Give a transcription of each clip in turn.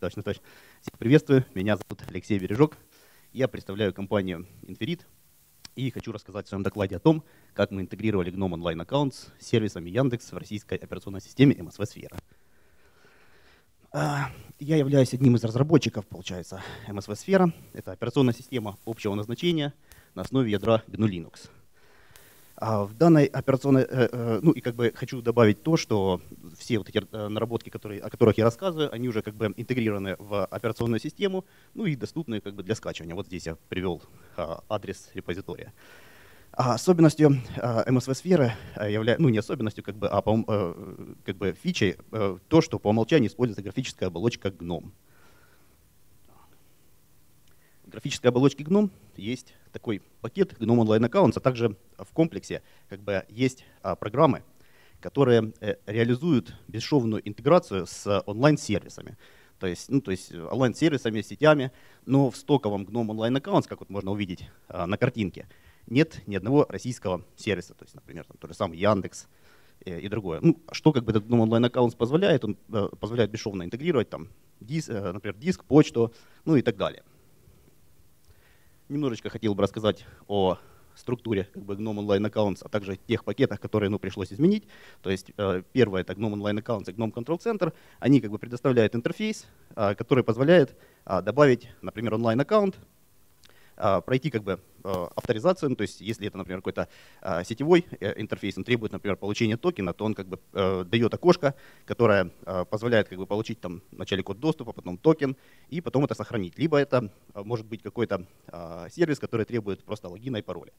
Точно, точно. Всех приветствую. Меня зовут Алексей Бережок. Я представляю компанию Inferit и хочу рассказать в своем докладе о том, как мы интегрировали GNOME Online Accounts с сервисами Яндекс в российской операционной системе MSV Сфера. А, я являюсь одним из разработчиков, получается, MSV Сфера. Это операционная система общего назначения на основе ядра GNU Linux. А в данной операционной, э, э, ну и как бы хочу добавить то, что все вот эти э, наработки, которые, о которых я рассказываю, они уже как бы интегрированы в операционную систему, ну и доступны как бы для скачивания. Вот здесь я привел а, адрес репозитория. А особенностью MSV-сферы является, ну не особенностью, как бы, а по, как бы фичей то, что по умолчанию используется графическая оболочка GNOME. Графической оболочке GNOME есть такой пакет GNOME Online Accounts, а также в комплексе как бы есть а, программы, которые э, реализуют бесшовную интеграцию с онлайн-сервисами. То есть, ну, то есть онлайн-сервисами, сетями, но в стоковом GNOME Online Accounts, как вот можно увидеть а, на картинке, нет ни одного российского сервиса. То есть, например, там, тот же самый Яндекс э, и другое. Ну, что как бы этот GNOME Online Accounts позволяет? Он э, позволяет бесшовно интегрировать там, диск, э, например, диск, почту, ну и так далее. Немножечко хотел бы рассказать о структуре как бы, GNOME Online Accounts, а также тех пакетах, которые ну, пришлось изменить. То есть э, первое это GNOME Online Accounts и GNOME Control Center. Они как бы предоставляют интерфейс, э, который позволяет э, добавить, например, онлайн-аккаунт, пройти как бы а, авторизацию, ну, то есть если это, например, какой-то а, сетевой э, интерфейс, он требует, например, получения токена, то он как бы э, дает окошко, которое позволяет как бы получить там вначале код доступа, потом токен, и потом это сохранить. Либо это может быть какой-то сервис, который требует просто логина и пароля.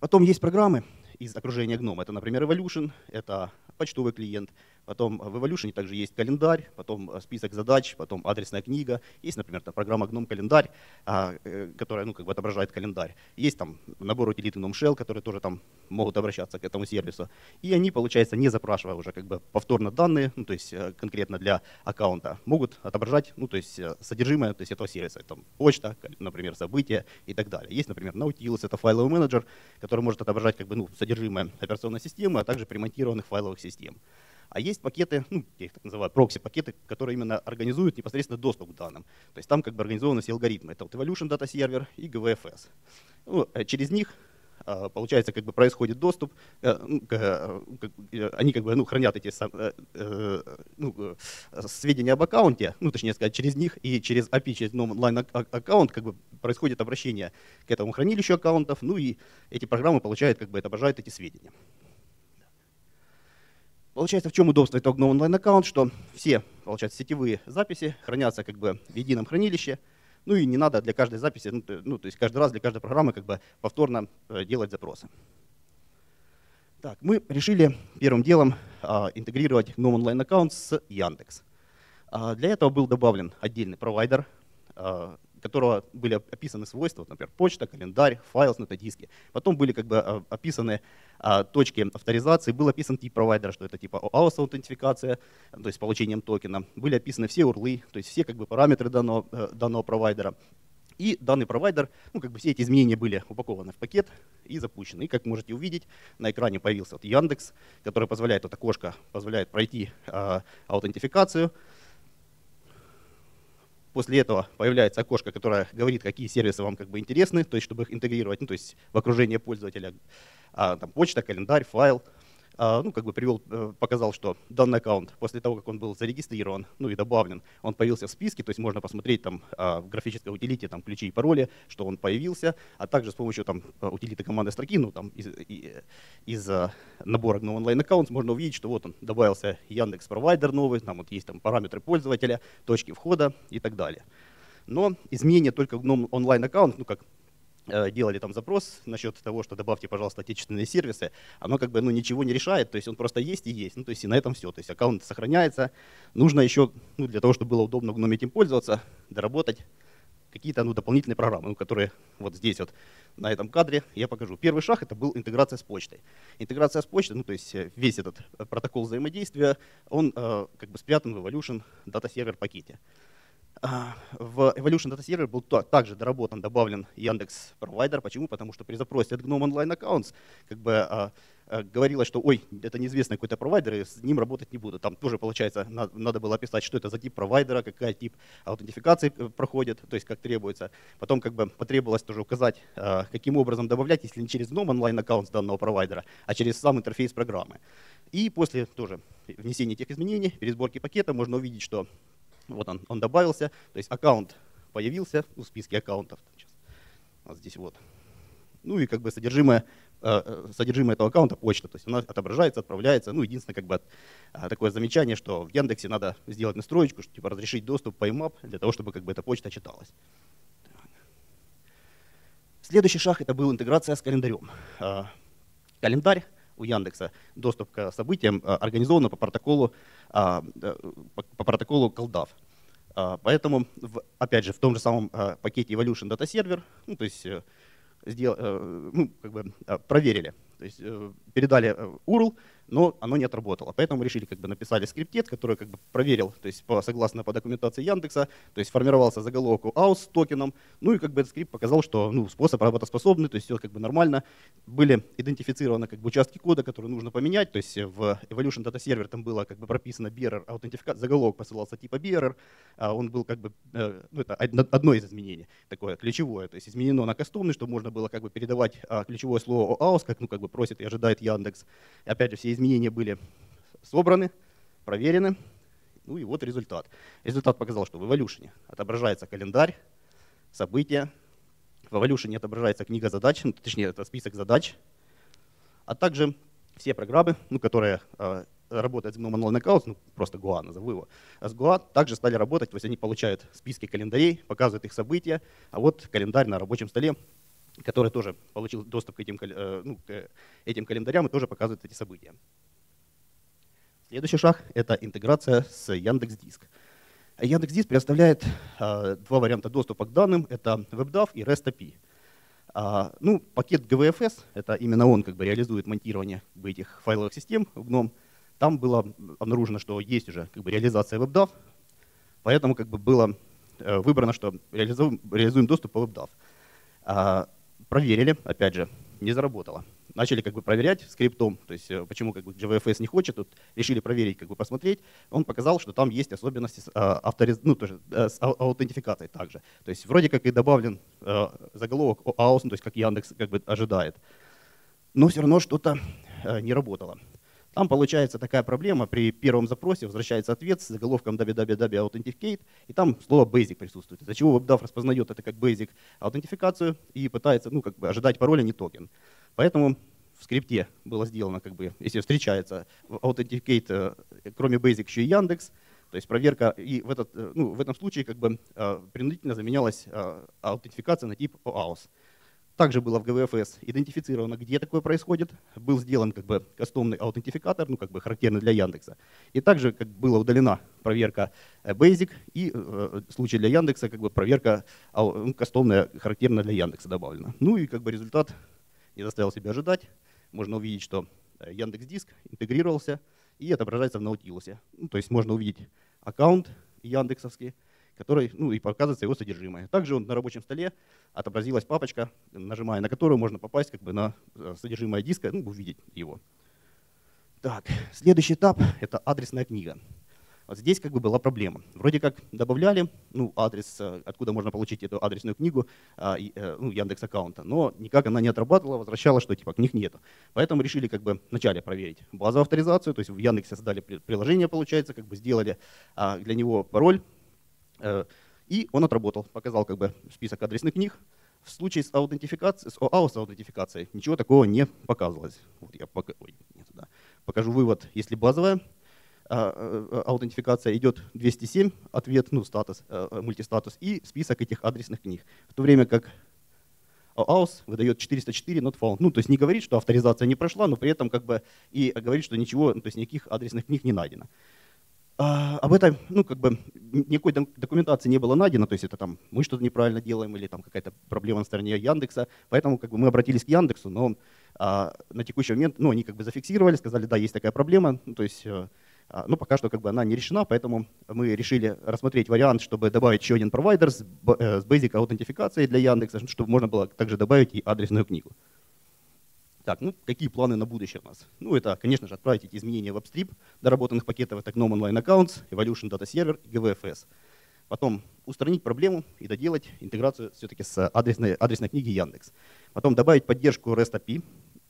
Потом есть программы из окружения GNOME. Это, например, Evolution, это почтовый клиент, Потом в Evolution также есть календарь, потом э, список задач, потом адресная книга. Есть, например, там программа GNOME календарь, а, э, которая ну, как бы отображает календарь. Есть там набор утилит GNOME Shell, которые тоже там могут обращаться к этому сервису. И они, получается, не запрашивая уже как бы повторно данные, ну, то есть э, конкретно для аккаунта, могут отображать ну, то есть содержимое то есть этого сервиса. Там почта, например, события и так далее. Есть, например, Nautilus, это файловый менеджер, который может отображать как бы, ну, содержимое операционной системы, а также примонтированных файловых систем. А есть пакеты, ну, я их так называю, прокси-пакеты, которые именно организуют непосредственно доступ к данным. То есть там как бы организованы все алгоритмы. Это вот Evolution Data Server и GVFS. Ну, э, через них а, получается, как бы происходит доступ, э, ну, э, они как бы ну, хранят эти ну, сведения об аккаунте, ну, точнее сказать, через них и через API, через онлайн аккаунт как бы происходит обращение к этому хранилищу аккаунтов, ну и эти программы получают, как бы отображают эти сведения. Получается, в чем удобство этого GNOME онлайн аккаунт, что все, получается, сетевые записи хранятся как бы в едином хранилище, ну и не надо для каждой записи, ну то, ну, то есть каждый раз для каждой программы как бы повторно э, делать запросы. Так, мы решили первым делом а, интегрировать GNOME онлайн аккаунт с Яндекс. А, для этого был добавлен отдельный провайдер, а, которого были описаны свойства, например, почта, календарь, файл на диске. Потом были как бы а, описаны а, точки авторизации, был описан тип провайдера, что это типа OAuth аутентификация, то есть получением токена. Были описаны все урлы, то есть все как бы параметры данного, э, данного провайдера. И данный провайдер, ну как бы все эти изменения были упакованы в пакет и запущены. И как можете увидеть, на экране появился вот Яндекс, который позволяет, вот окошко позволяет пройти э, аутентификацию, После этого появляется окошко, которое говорит, какие сервисы вам как бы интересны, то есть чтобы их интегрировать, ну, то есть в окружение пользователя. А, там, почта, календарь, файл. А, ну, как бы привел, э, показал, что данный аккаунт после того, как он был зарегистрирован, ну и добавлен, он появился в списке, то есть можно посмотреть там а, в графической утилите там ключи и пароли, что он появился, а также с помощью там утилиты команды строки, ну там из, из а, набора GNOME онлайн аккаунт можно увидеть, что вот он добавился Яндекс провайдер новый, там вот есть там параметры пользователя, точки входа и так далее. Но изменение только в онлайн аккаунт, ну как делали там запрос насчет того, что добавьте, пожалуйста, отечественные сервисы, оно как бы ну, ничего не решает, то есть он просто есть и есть, ну, то есть и на этом все, то есть аккаунт сохраняется. Нужно еще, ну, для того, чтобы было удобно в гноме этим пользоваться, доработать какие-то ну, дополнительные программы, ну, которые вот здесь вот на этом кадре я покажу. Первый шаг это был интеграция с почтой. Интеграция с почтой, ну то есть э, весь этот протокол взаимодействия, он э, как бы спрятан в Evolution Data Server пакете. А, в Evolution Data Server был также доработан, добавлен Яндекс Провайдер. Почему? Потому что при запросе от GNOME Online Accounts как бы, а, а, говорилось, что ой, это неизвестный какой-то провайдер, и с ним работать не буду. Там тоже, получается, надо, было описать, что это за тип провайдера, какая тип аутентификации э, проходит, то есть как требуется. Потом как бы потребовалось тоже указать, каким образом добавлять, если не через GNOME Online Accounts данного провайдера, а через сам интерфейс программы. И после тоже внесения этих изменений, пересборки пакета, можно увидеть, что вот он, он добавился, то есть аккаунт появился ну, в списке аккаунтов. Сейчас. Вот здесь вот. Ну и как бы содержимое, э, э, содержимое этого аккаунта почта, то есть она отображается, отправляется. Ну, единственное, как бы э, такое замечание, что в Яндексе надо сделать настроечку, что типа разрешить доступ по IMAP для того, чтобы как бы эта почта читалась. Следующий шаг это был интеграция с календарем. Календарь у Яндекса, доступ к событиям организован по протоколу а, по протоколу CalDAV. А, поэтому, опять же, в том же самом а, пакете Evolution Data Server, ну, то есть э, сдел, э, ну, как бы, проверили, то есть э, передали URL, но оно не отработало. Поэтому мы решили, как бы написали скриптет, который как бы проверил, то есть по, согласно по документации Яндекса, то есть формировался заголовок AUS с токеном, ну и как бы этот скрипт показал, что ну, способ работоспособный, то есть все как бы нормально. Были идентифицированы как бы участки кода, которые нужно поменять, то есть в Evolution Data Server там было как бы прописано bearer аутентификация, заголовок посылался типа bearer, а он был как бы, э, ну это одно из изменений, такое ключевое, то есть изменено на кастомный, чтобы можно было как бы передавать а, ключевое слово AUS, как ну как бы просит и ожидает Яндекс. И опять же все изменения были собраны, проверены. Ну и вот результат. Результат показал, что в Evolution отображается календарь, события. В Evolution отображается книга задач, ну, точнее, это список задач. А также все программы, ну, которые э, работают с GNOME Online Accounts, ну, просто GUA назову его, а с GUA также стали работать, то есть они получают списки календарей, показывают их события, а вот календарь на рабочем столе который тоже получил доступ к этим, э, ну, к этим календарям и тоже показывает эти события. Следующий шаг — это интеграция с Яндекс.Диск. Яндекс.Диск предоставляет а, два варианта доступа к данным — это WebDAV и REST API. А, ну, пакет GVFS — это именно он как бы реализует монтирование этих файловых систем в GNOME. Там было обнаружено, что есть уже как бы, реализация WebDAV, поэтому как бы было э, выбрано, что реализуем, реализуем доступ по WebDAV. Проверили, опять же, не заработало. Начали как бы проверять скриптом, то есть э, почему как бы JVFS не хочет, тут решили проверить, как бы посмотреть. Он показал, что там есть особенности с, а, авториз... ну, тоже, э, с аутентификацией также. То есть вроде как и добавлен э, заголовок ну, то есть как Яндекс как бы ожидает. Но все равно что-то не работало. Там получается такая проблема, при первом запросе возвращается ответ с заголовком www authenticate, и там слово basic присутствует, из-за чего WebDAV распознает это как basic аутентификацию и пытается ну, как бы ожидать пароля, не токен. Поэтому в скрипте было сделано, как бы, если встречается authenticate, э, кроме basic еще и Яндекс, то есть проверка, и в, этот, э, ну, в этом случае как бы э, принудительно заменялась аутентификация на тип OAuth. Также было в GVFS идентифицировано, где такое происходит. Был сделан как бы кастомный аутентификатор, ну как бы характерный для Яндекса. И также как была удалена проверка э, Basic и э, в случае для Яндекса как бы проверка ну, кастомная, характерная для Яндекса добавлена. Ну и как бы результат не заставил себя ожидать. Можно увидеть, что э, Яндекс Диск интегрировался и отображается в Наутилусе. Ну, то есть можно увидеть аккаунт яндексовский, который, ну и показывается его содержимое. Также он на рабочем столе отобразилась папочка, нажимая на которую можно попасть как бы на э, содержимое диска, ну, увидеть его. Так, следующий этап — это адресная книга. Вот здесь как бы была проблема. Вроде как добавляли ну, адрес, э, откуда можно получить эту адресную книгу, а, э, ну, Яндекс аккаунта, но никак она не отрабатывала, возвращала, что типа книг нету. Поэтому решили как бы вначале проверить базовую авторизацию, то есть в Яндексе создали приложение, получается, как бы сделали а, для него пароль, и он отработал, показал как бы список адресных книг. В случае с аутентификацией, с OAuth аутентификацией ничего такого не показывалось. Вот я пока, ой, нет, да. покажу вывод. Если базовая а, а, аутентификация идет 207, ответ, ну, статус, мультистатус, и список этих адресных книг. В то время как OAuth выдает 404 not found. Ну, то есть не говорит, что авторизация не прошла, но при этом как бы и говорит, что ничего, то есть никаких адресных книг не найдено. А, об этом, ну, как бы, никакой документации не было найдено, то есть это там мы что-то неправильно делаем или там какая-то проблема на стороне Яндекса, поэтому как бы мы обратились к Яндексу, но а, на текущий момент, ну, они как бы зафиксировали, сказали, да, есть такая проблема, ну, то есть а, А, ну, пока что как бы она не решена, поэтому мы решили рассмотреть вариант, чтобы добавить еще один провайдер с, э, с basic аутентификацией для Яндекса, чтобы можно было также добавить и адресную книгу. Так, ну какие планы на будущее у нас? Ну это, конечно же, отправить эти изменения в AppStrip, доработанных пакетов, это GNOME Online Accounts, Evolution Data Server и GVFS. Потом устранить проблему и доделать интеграцию все-таки с адресной, адресной книги Яндекс. Потом добавить поддержку REST API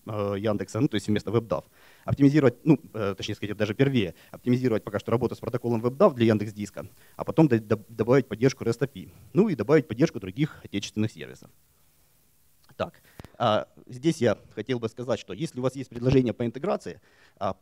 э, Яндекса, ну то есть вместо WebDAV. Оптимизировать, ну э, точнее сказать, даже первее, оптимизировать пока что работу с протоколом WebDAV для Яндекс Диска, а потом добавить поддержку REST API. Ну и добавить поддержку других отечественных сервисов. Так, здесь я хотел бы сказать, что если у вас есть предложение по интеграции а,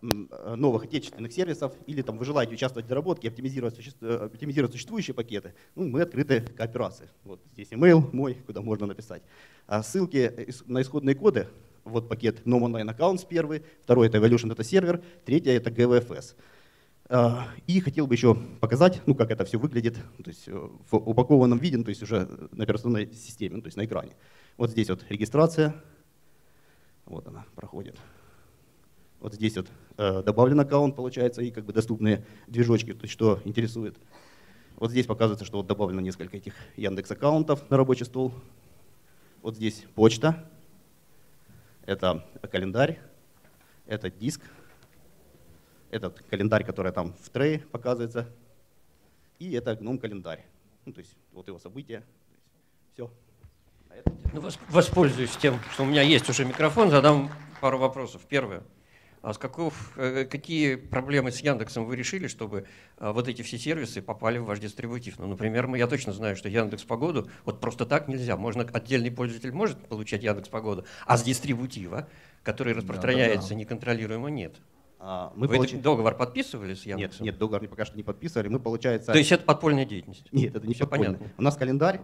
новых отечественных сервисов, или там вы желаете участвовать в доработке, оптимизировать, суще... Э, оптимизировать существующие пакеты, ну, мы открыты кооперации. Вот здесь email мой, куда можно написать. А ссылки на исходные коды, вот пакет GNOME Online Accounts первый, второй это Evolution Data Server, третий это GVFS. А, и хотел бы еще показать, ну, как это все выглядит, то есть э, в упакованном виде, ну, то есть уже на операционной системе, ну, то есть на экране. Вот здесь вот регистрация, вот она проходит. Вот здесь вот э, добавлен аккаунт, получается, и как бы доступные движочки, то есть что интересует. Вот здесь показывается, что вот добавлено несколько этих Яндекс аккаунтов на рабочий стол. Вот здесь почта, это календарь, это диск, этот календарь, который там в трее показывается, и это гном календарь. Ну, то есть вот его события. Все. Ну, воспользуюсь тем, что у меня есть уже микрофон, задам пару вопросов. Первое. А с каков, э, какие проблемы с Яндексом вы решили, чтобы а, вот эти все сервисы попали в ваш дистрибутив? Ну, например, мы, я точно знаю, что Яндекс Погоду вот просто так нельзя. Можно отдельный пользователь может получать Яндекс Погоду, а с дистрибутива, который распространяется да, да, да. неконтролируемо, нет. А, мы Вы получ... договор подписывали с Яндексом? Нет, нет, договор пока что не подписывали. Мы, получается... То есть это подпольная деятельность? Нет, это не Все подпольная. понятно. У нас календарь,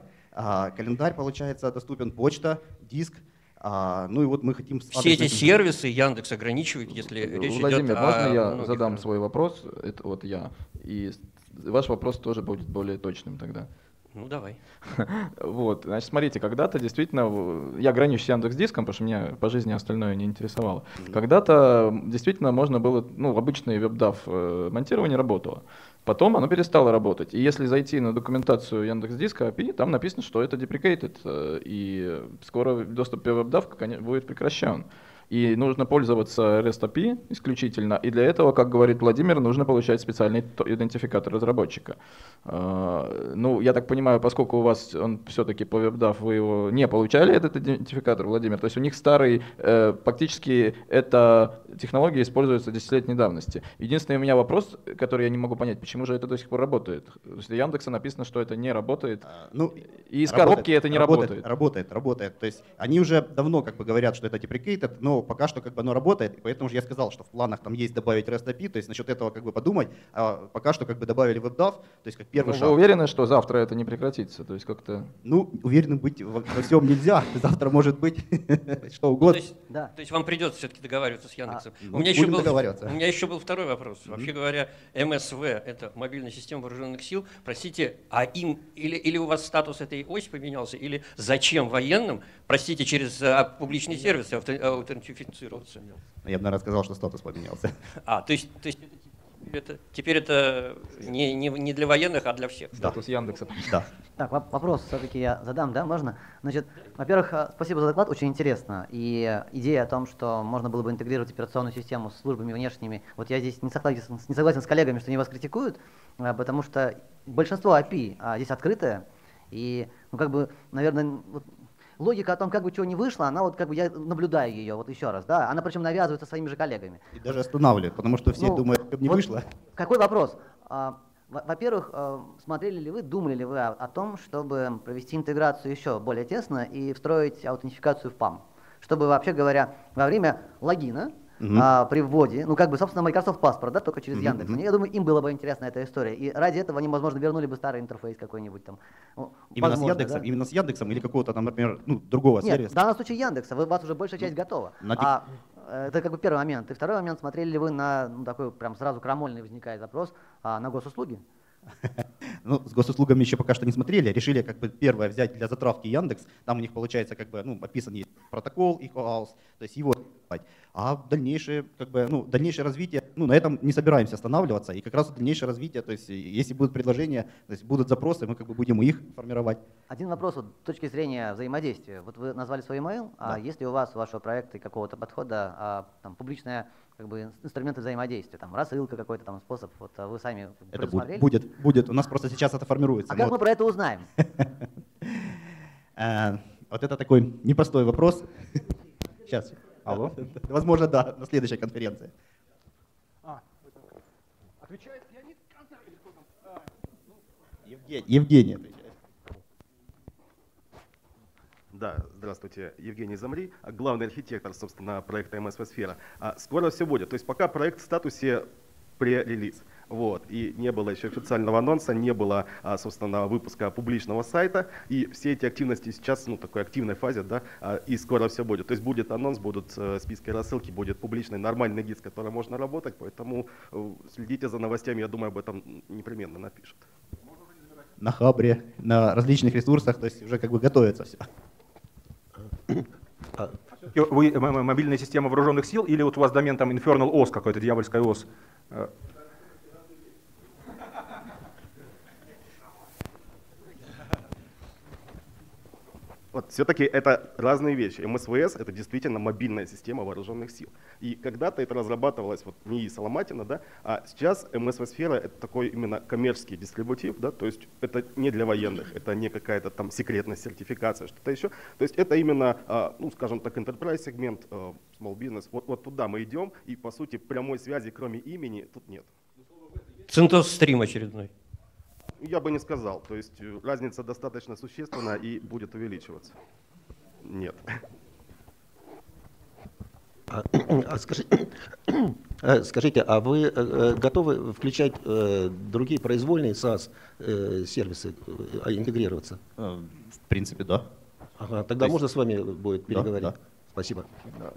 календарь, получается, доступен почта, диск, а, ну и вот мы хотим... Все эти сервисы Яндекс ограничивает, если речь Владимир, идет можно о я многих... задам свой вопрос? Это вот я. И ваш вопрос тоже будет более точным тогда. Ну, давай. Вот, значит, смотрите, когда-то действительно, я граничу с Яндекс Диском, потому что меня по жизни остальное не интересовало. Когда-то действительно можно было, ну, обычный веб-дав э, монтирование работало. Потом оно перестало работать. И если зайти на документацию Яндекс Диска API, там написано, что это deprecated, э, и скоро доступ к WebDAV будет прекращен. И нужно пользоваться REST API исключительно. И для этого, как говорит Владимир, нужно получать специальный идентификатор разработчика. А, ну, я так понимаю, поскольку у вас он все-таки по WebDAV, вы его не получали, этот идентификатор, Владимир. То есть у них старый, э, фактически эта технология используется десятилетней давности. Единственный у меня вопрос, который я не могу понять, почему же это до сих пор работает? Если Яндекса написано, что это не работает, а, ну, и из работает, коробки это не работает. Работает, работает, работает. То есть они уже давно как бы говорят, что это deprecated, но пока что как бы оно работает, и поэтому же я сказал, что в планах там есть добавить REST API, то есть насчет этого как бы подумать, а пока что как бы добавили WebDAV, то есть как первый Вы шаг. Вы уверены, что завтра это не прекратится? То есть как-то... Ну, уверенным быть во, во всем нельзя, завтра может быть что угодно. То есть, да. то есть вам придется все-таки договариваться с Яндексом. А, у, меня еще был, у меня еще был второй вопрос. Mm-hmm. Вообще говоря, МСВ — это мобильная система вооруженных сил. Простите, а им или, или у вас статус этой оси поменялся, или зачем военным, простите, через а, публичные сервисы аутентификации идентифицироваться. Я бы, наверное, сказал, что статус поменялся. А, то есть, то есть это, теперь это не, не, не для военных, а для всех. Статус да. Яндекса. Да. Так, вопрос все-таки я задам, да, можно? Значит, во-первых, э, спасибо за доклад, очень интересно. И идея о том, что можно было бы интегрировать операционную систему с службами внешними, вот я здесь не согласен, не согласен с коллегами, что они вас критикуют, э, потому что большинство API а, здесь открытое, и, ну, как бы, наверное, вот, логика о том, как бы чего не вышло, она вот как бы я наблюдаю ее вот еще раз, да, она причем навязывается своими же коллегами. И даже останавливает, потому что все ну, думают, как не вот вышло. Какой вопрос? А, во-первых, а, смотрели ли вы, думали ли вы о том, чтобы провести интеграцию еще более тесно и встроить аутентификацию в PAM? Чтобы, вообще говоря, во время логина угу. а, при вводе, ну как бы, собственно, Microsoft паспорт, да, только через угу, Яндекс. Угу. Я думаю, им было бы интересна эта история. И ради этого они, возможно, вернули бы старый интерфейс какой-нибудь там. Ну, именно возможно, с Яндексом, да? именно с Яндексом или какого-то там, например, ну, другого Нет, сервиса? в данном случае Яндекса, вы, у вас уже большая часть ну, готова. На... А, э, это как бы первый момент. И второй момент, смотрели ли вы на ну, такой прям сразу крамольный возникает запрос а, на госуслуги? Ну, с госуслугами еще пока что не смотрели. Решили как бы первое взять для затравки Яндекс. Там у них получается как бы ну, описан есть протокол EcoHouse, то есть его а дальнейшее, как бы, ну, дальнейшее развитие, ну, на этом не собираемся останавливаться. И как раз дальнейшее развитие, то есть если будут предложения, то есть будут запросы, мы как бы будем их формировать. Один вопрос вот, с точки зрения взаимодействия. Вот вы назвали свой email, а да. а есть ли у вас, у вашего проекта какого-то подхода, а, там, публичная как бы инструменты взаимодействия, там рассылка какой-то там способ, вот а вы сами Это будет, будет, будет, у нас просто сейчас это формируется. А как мы про это узнаем? Э, вот это такой непростой вопрос. Сейчас. Алло? Возможно, да, на следующей конференции. А, отвечает Леонид Канцер или кто там? Евгений, Евгений отвечает. Да, здравствуйте, Евгений Замри, главный архитектор, собственно, проекта МСВ Сфера. А, скоро все будет. То есть пока проект в статусе пререлиз. Вот. И не было еще официального анонса, не было, а, собственно, выпуска публичного сайта. И все эти активности сейчас ну, такой активной фазе, да, а, и скоро все будет. То есть будет анонс, будут э, списки рассылки, будет публичный нормальный гид, с которым можно работать. Поэтому э, следите за новостями, я думаю, об этом непременно напишут. На Хабре, на различных ресурсах, то есть уже как бы готовится все. Вы мобильная система вооруженных сил или вот у вас домен там Infernal OS какой-то, дьявольская ОС? Вот, все-таки это разные вещи. МСВС — это действительно мобильная система вооруженных сил. И когда-то это разрабатывалось вот НИИ Соломатина, да, а сейчас МСВ-сфера — это такой именно коммерческий дистрибутив, да, то есть это не для военных, это не какая-то там секретная сертификация, что-то еще. То есть это именно, а, ну, скажем так, enterprise сегмент, а, small business. Вот, вот туда мы идем, и по сути прямой связи, кроме имени, тут нет. Центос стрим очередной. Я бы не сказал. То есть э, разница достаточно существенна и будет увеличиваться. Нет. А, а скажите, а, скажите, а вы э, э, готовы включать другие произвольные SaaS-сервисы, интегрироваться? В принципе, да. Ага, тогда есть... можно с вами будет переговорить? Да, да. Спасибо.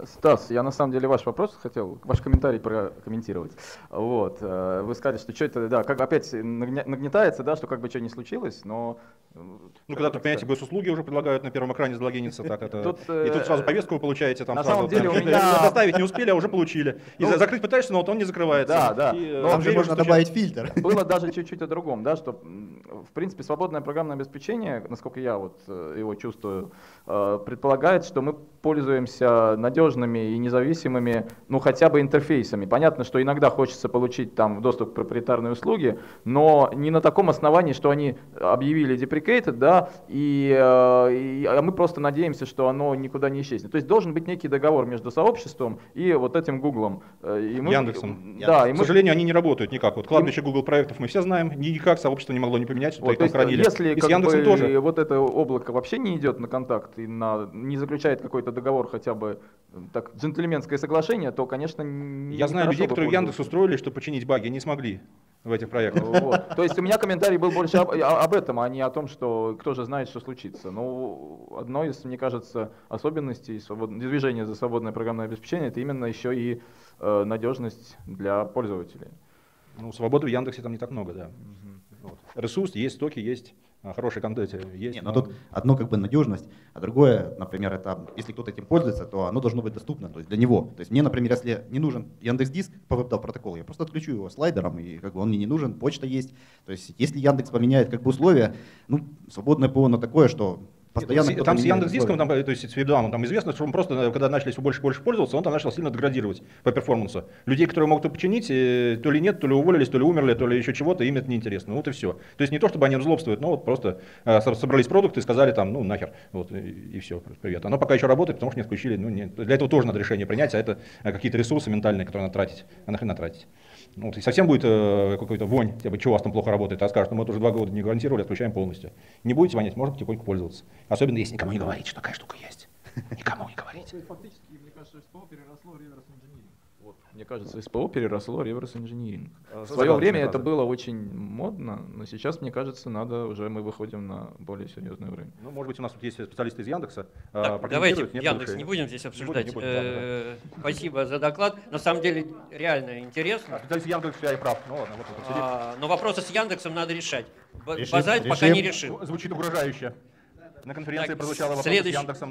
Стас, я на самом деле ваш вопрос хотел, ваш комментарий прокомментировать. Вот. Э, вы сказали, что что это, да, как опять нагнетается, да, что как бы что ни случилось, но... Э, ну, когда тут, понимаете, госуслуги уже предлагают на первом экране залогиниться, так это... Тут, и тут сразу э, повестку вы получаете, там на сразу... самом деле у меня... Доставить не успели, а уже получили. И ну, закрыть пытаешься, но вот он не закрывается. Да, да. И, но там же можно добавить фильтр. Было даже чуть-чуть о другом, да, что, в принципе, свободное программное обеспечение, насколько я вот его чувствую, предполагает, что мы пользуемся надежными и независимыми, ну хотя бы интерфейсами. Понятно, что иногда хочется получить там доступ к проприетарной услуге, но не на таком основании, что они объявили deprecated, да, и, э, и а мы просто надеемся, что оно никуда не исчезнет. То есть должен быть некий договор между сообществом и вот этим Гуглом. Э, и мы, Яндексом. Да, и мы, К сожалению, они не работают никак. Вот кладбище Google проектов мы все знаем, никак сообщество не могло не поменять, что вот, их там хранили. Если и Яндексом бы, тоже. вот это облако вообще не идет на контакт и на, не заключает какой-то договор хотя бы так, джентльменское соглашение, то, конечно, не Я знаю людей, которые в Яндекс устроили, чтобы починить баги, не смогли в этих проектах. Вот. То есть у меня комментарий был больше об, об этом, а не о том, что кто же знает, что случится. Ну, одно из, мне кажется, особенностей свобод... движения за свободное программное обеспечение, это именно еще и э, надежность для пользователей. Ну, свободы в Яндексе там не так много, да. Угу. Вот. Ресурс есть, стоки есть. А, хороший контент есть. Нет, но, но тут одно как бы надежность, а другое, например, это если кто-то этим пользуется, то оно должно быть доступно, то есть для него. То есть мне, например, если не нужен Яндекс Диск по веб протоколу, я просто отключу его слайдером, и как бы он мне не нужен, почта есть. То есть если Яндекс поменяет как бы условия, ну, свободное ПО на такое, что Постоянно там с Яндекс Диском, там, то есть с Вебдамом, там известно, что он просто, э, когда начали все больше и больше пользоваться, он там начал сильно деградировать по перформансу. Людей, которые могут его починить, э, то ли нет, то ли уволились, то ли умерли, то ли еще чего-то, им это неинтересно. Вот и все. То есть не то, чтобы они злобствуют, но вот просто э, собрались продукты и сказали там, ну нахер, вот и, и все, привет. Оно пока еще работает, потому что не отключили, ну нет. Для этого тоже надо решение принять, а это какие-то ресурсы ментальные, которые надо тратить. А нахрена тратить? Ну, совсем будет э, какой-то вонь, типа, что у вас там плохо работает, а скажут, ну, мы это уже два года не гарантировали, отключаем полностью. Не будете вонять, можно потихоньку пользоваться. Особенно если никому не говорить, что такая штука есть. Никому не говорить. Фактически, мне кажется, что переросло реверс инжиниринг. Вот, Мне кажется, СПО переросло реверс инжиниринг. А, В свое согласен, время это было очень модно, но сейчас, мне кажется, надо уже мы выходим на более серьезный уровень. Ну, может быть, у нас тут есть специалисты из Яндекса. а, Так, давайте. Нет, Яндекс лучше- не будем здесь Не будем, обсуждать. не будем, ладно, Э, Спасибо за доклад. На самом деле реально интересно. Специалист Яндекса, я и прав. Ну ладно, вот он. А, Но вопросы с Яндексом надо решать. Решим, Базальт пока не решил. Звучит угрожающе. На конференции Так, прозвучало вопрос с следующий- Яндексом.